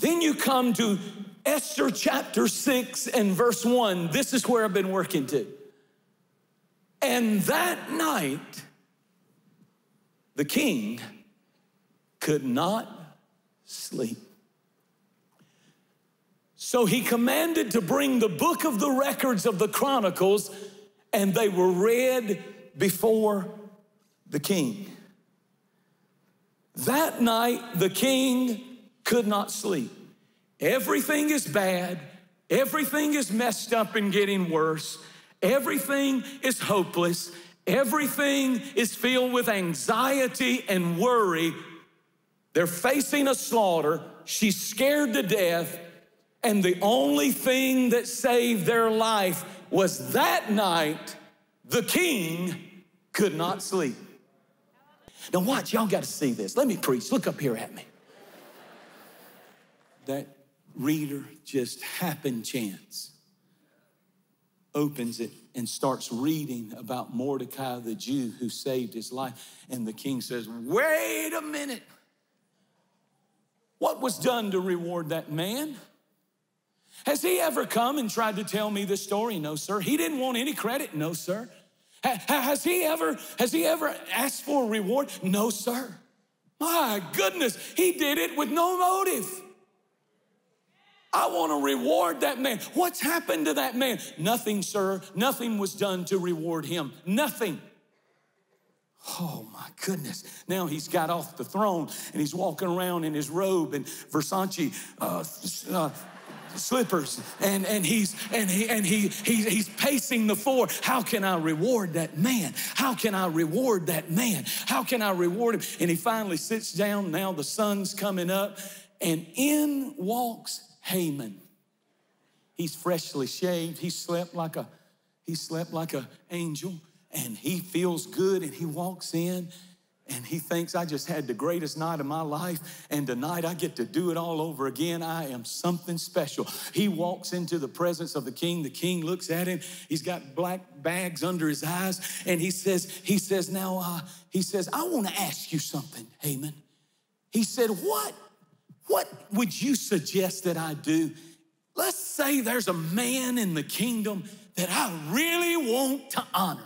Then you come to Esther chapter 6 and verse 1. This is where I've been working to. And that night, the king could not sleep. So he commanded to bring the book of the records of the Chronicles, and they were read before the king. That night, the king could not sleep. Everything is bad, everything is messed up and getting worse, everything is hopeless, everything is filled with anxiety and worry. They're facing a slaughter. She's scared to death. And the only thing that saved their life was that night, the king could not sleep. Now, watch, y'all got to see this. Let me preach. Look up here at me. That reader just happened chance opens it and starts reading about Mordecai the Jew who saved his life. And the king says, Wait a minute. What was done to reward that man? Has he ever come and tried to tell me this story? No, sir. He didn't want any credit? No, sir. Has he ever, has he ever asked for a reward? No, sir. My goodness, he did it with no motive. I want to reward that man. What's happened to that man? Nothing, sir. Nothing was done to reward him. Nothing. Oh my goodness. Now he's got off the throne and he's walking around in his robe and Versace uh, uh, slippers and, and he's and he and he, he he's pacing the floor. How can I reward that man? How can I reward that man? How can I reward him? And he finally sits down. Now the sun's coming up, and in walks Haman. He's freshly shaved. He slept like a he slept like an angel, and he feels good, and he walks in and he thinks I just had the greatest night of my life, and tonight I get to do it all over again. I am something special. He walks into the presence of the king. The king looks at him. He's got black bags under his eyes, and he says, he says, now, uh, he says, I want to ask you something, Haman. He said, What, what would you suggest that I do? Let's say there's a man in the kingdom that I really want to honor.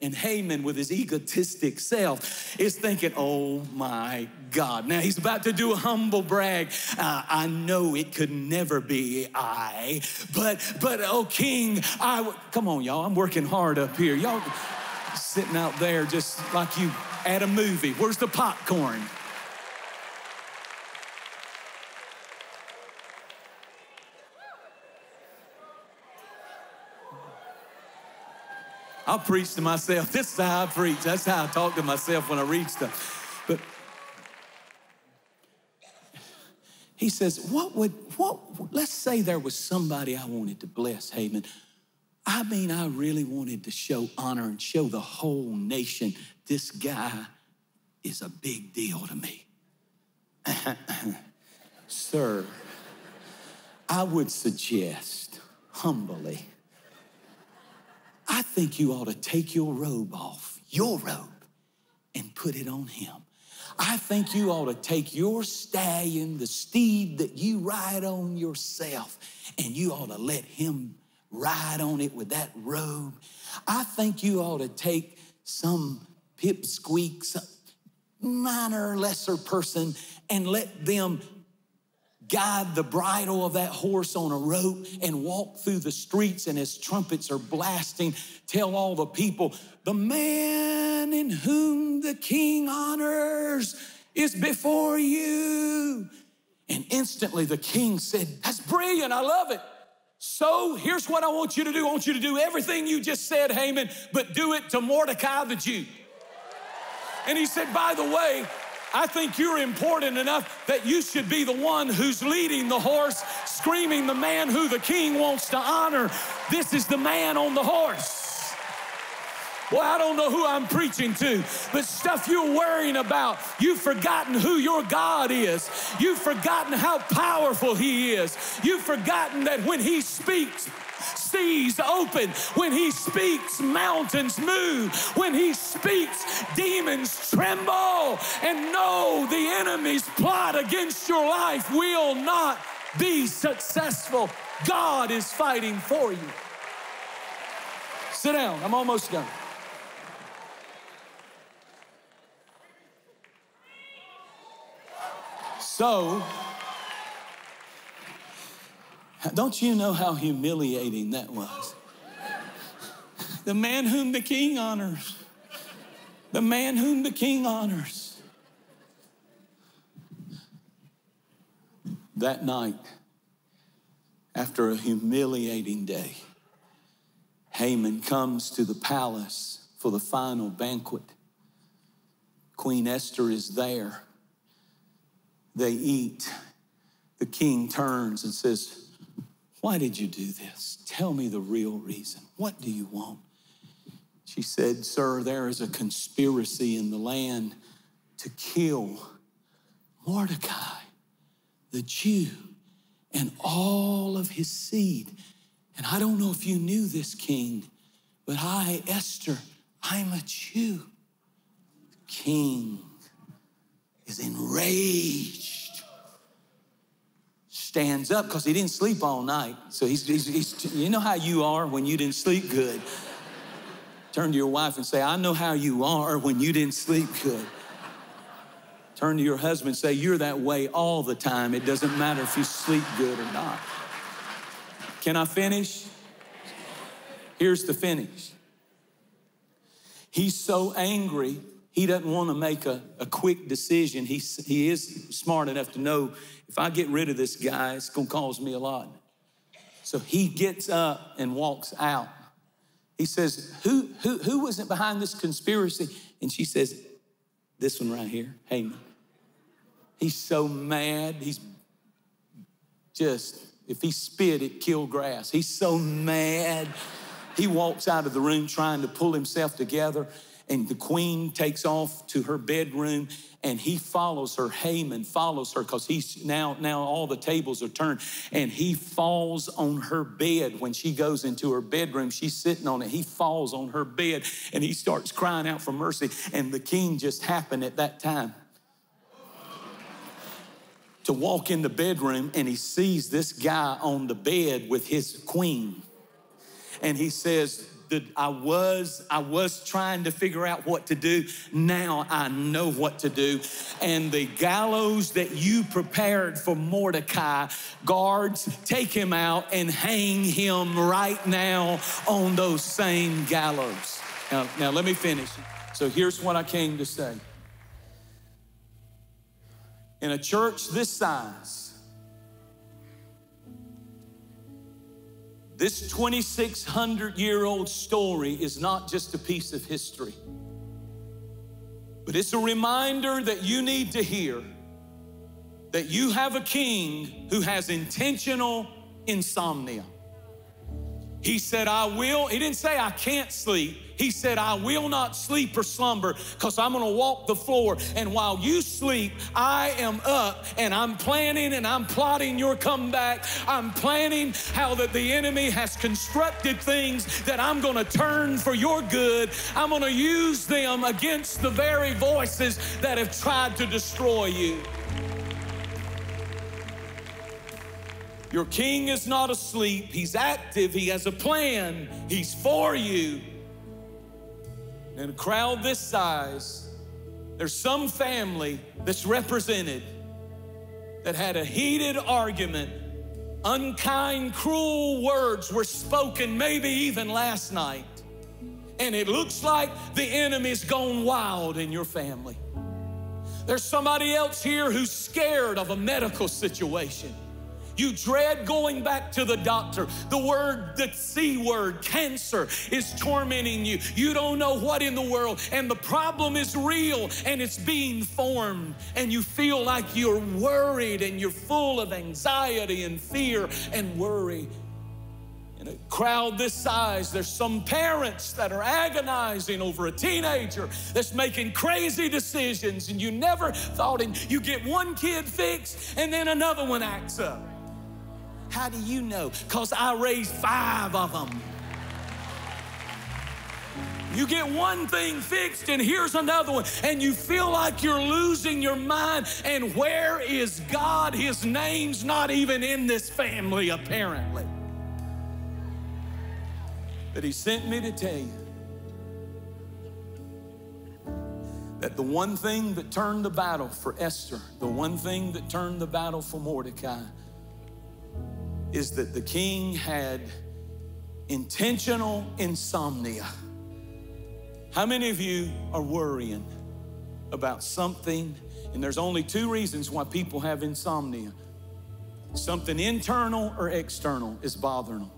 And Haman, with his egotistic self, is thinking, oh my God. Now he's about to do a humble brag. Uh, I know it could never be I, but, but oh, King, I, w- come on, y'all, I'm working hard up here. Y'all sitting out there just like you at a movie. Where's the popcorn? I'll preach to myself. This is how I preach. That's how I talk to myself when I read stuff. But he says, What would, what, let's say there was somebody I wanted to bless, Haman. I mean, I really wanted to show honor and show the whole nation this guy is a big deal to me. Sir, I would suggest humbly I think you ought to take your robe off, your robe, and put it on him. I think you ought to take your stallion, the steed that you ride on yourself, and you ought to let him ride on it with that robe. I think you ought to take some pipsqueak, some minor, lesser person, and let them guide the bridle of that horse on a rope and walk through the streets and as trumpets are blasting. Tell all the people the man in whom the king honors is before you. And instantly the king said that's brilliant. I love it. So here's what i want you to do. I want you to do everything you just said haman but do it to mordecai the jew. And he said by the way I think you're important enough that you should be the one who's leading the horse, screaming the man who the king wants to honor. This is the man on the horse. Well, I don't know who I'm preaching to, but stuff you're worrying about, you've forgotten who your God is. You've forgotten how powerful He is. You've forgotten that when He speaks, seas open. When he speaks, mountains move. When he speaks, demons tremble. And know the enemy's plot against your life will not be successful. God is fighting for you. Sit down, I'm almost done. So, don't you know how humiliating that was? The man whom the king honors, the man whom the king honors. That night, after a humiliating day, Haman comes to the palace for the final banquet. Queen Esther is there. They eat. The king turns and says, Why did you do this? Tell me the real reason. What do you want? She said, Sir, there is a conspiracy in the land to kill Mordecai, the Jew, and all of his seed. And I don't know if you knew this, king, but I, Esther, I'm a Jew. The king is enraged. Stands up because he didn't sleep all night. So he's, he's, he's, you know how you are when you didn't sleep good. Turn to your wife and say, I know how you are when you didn't sleep good. Turn to your husband and say, You're that way all the time. It doesn't matter if you sleep good or not. Can I finish? Here's the finish. He's so angry he doesn't want to make a, a quick decision. He, he is smart enough to know if I get rid of this guy, it's going to cause me a lot. So he gets up and walks out. He says, who, who, who was it behind this conspiracy? And she says, This one right here, Haman. He's so mad. He's just, if he spit, it killed grass. He's so mad. He walks out of the room trying to pull himself together and the queen takes off to her bedroom and he follows her haman follows her because he's now now all the tables are turned. And he falls on her bed. When she goes into her bedroom she's sitting on it. He falls on her bed and he starts crying out for mercy. And the king just happened at that time to walk in the bedroom and he sees this guy on the bed with his queen. And he says I was I was trying to figure out what to do. Now I know what to do. And the gallows that you prepared for Mordecai, guards, take him out and hang him right now on those same gallows. Now, now let me finish. So here's what I came to say. In a church this size, This 2,600 year old story is not just a piece of history, but it's a reminder that you need to hear that you have a king who has intentional insomnia. He said, I will. He didn't say, I can't sleep. He said, I will not sleep or slumber because I'm going to walk the floor. And while you sleep, I am up and I'm planning and I'm plotting your comeback. I'm planning how that the enemy has constructed things that I'm going to turn for your good. I'm going to use them against the very voices that have tried to destroy you. Your king is not asleep, he's active, he has a plan, he's for you. In a crowd this size, there's some family that's represented that had a heated argument. Unkind, cruel words were spoken, maybe even last night. And it looks like the enemy's gone wild in your family. There's somebody else here who's scared of a medical situation. You dread going back to the doctor. The word, the C word, cancer, is tormenting you. You don't know what in the world, and the problem is real and it's being formed, and you feel like you're worried and you're full of anxiety and fear and worry. In a crowd this size, there's some parents that are agonizing over a teenager that's making crazy decisions, and you never thought in, you get one kid fixed and then another one acts up. How do you know? Because I raised five of them. You get one thing fixed, and here's another one, and you feel like you're losing your mind. And where is God? His name's not even in this family, apparently. But He sent me to tell you that the one thing that turned the battle for Esther, the one thing that turned the battle for Mordecai, is that the king had intentional insomnia. How many of you are worrying about something? And there's only two reasons why people have insomnia something internal or external is bothering them.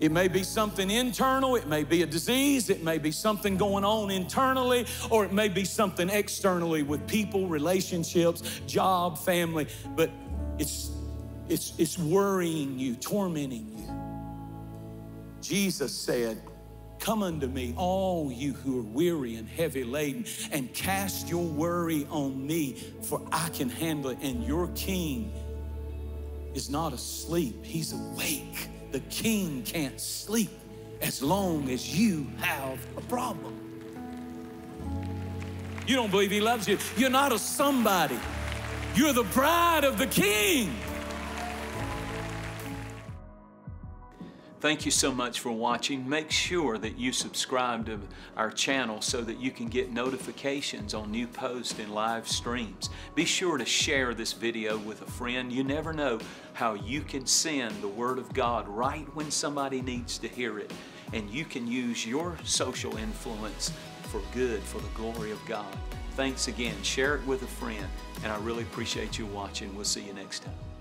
It may be something internal, it may be a disease, it may be something going on internally, or it may be something externally with people, relationships, job, family, but it's it's it's worrying you, tormenting you. Jesus said, Come unto me, all you who are weary and heavy laden, and cast your worry on me, for I can handle it. And your king is not asleep, he's awake. The king can't sleep as long as you have a problem. You don't believe he loves you, you're not a somebody, you're the bride of the king. Thank you so much for watching. Make sure that you subscribe to our channel so that you can get notifications on new posts and live streams. Be sure to share this video with a friend. You never know how you can send the Word of God right when somebody needs to hear it. And you can use your social influence for good, for the glory of God. Thanks again. Share it with a friend. And I really appreciate you watching. We'll see you next time.